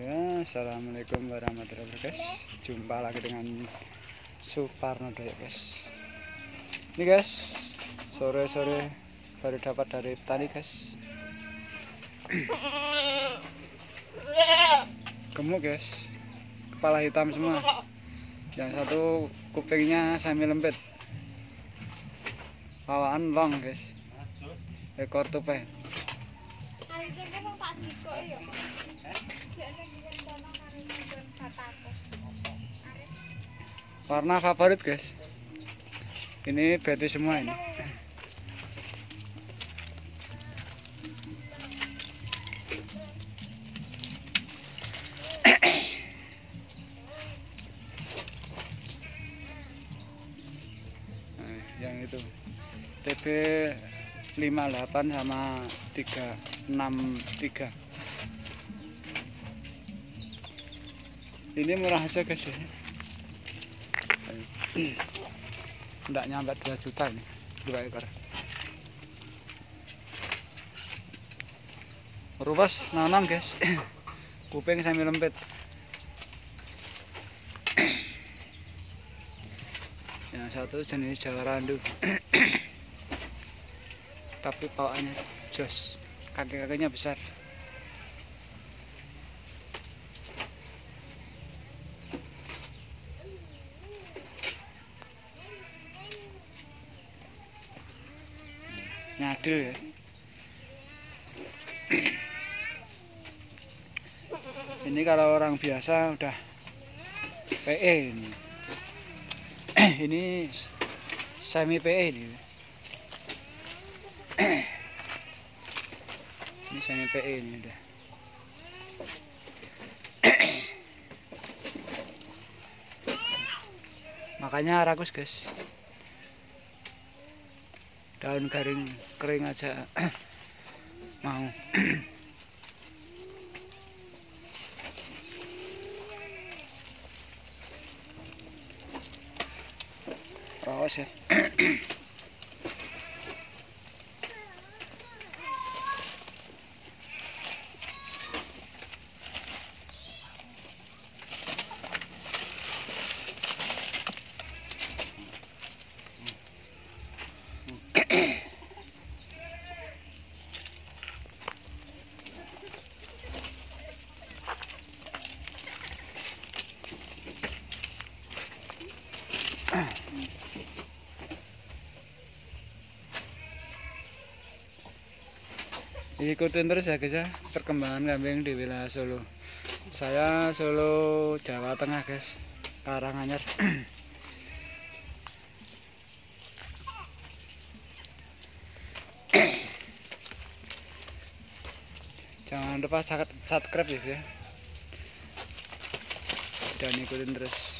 Ya, assalamualaikum warahmatullahi wabarakatuh. Jumpa lagi dengan Suparno ya guys. Ini guys, sore-sore baru dapat dari tani guys. Gemuk guys, kepala hitam semua. Yang satu kupingnya semi lempit. Bawaan long guys. Ekor tupai. Warna favorit guys. Ini beti semua ini. Nah, yang itu TB 58 sama 363 ini murah aja guys ya. Enggak nyampe 2 juta ini dua ekor. Rubas nanam guys. Kuping sambil lempit. Yang satu jenis Jawa Randu tapi bawaannya jos kaki-kakinya besar. Nyadil ya. Ini kalau orang biasa udah PE ini. Ini semi PE ini semi PE ini udah. Makanya rakus guys. Daun garing kering aja. Mau. Rawas ya ikutin terus ya guys ya. Perkembangan kambing di wilayah Solo. Saya Solo Jawa Tengah guys. Karanganyar jangan lupa subscribe ya. Dan ikutin terus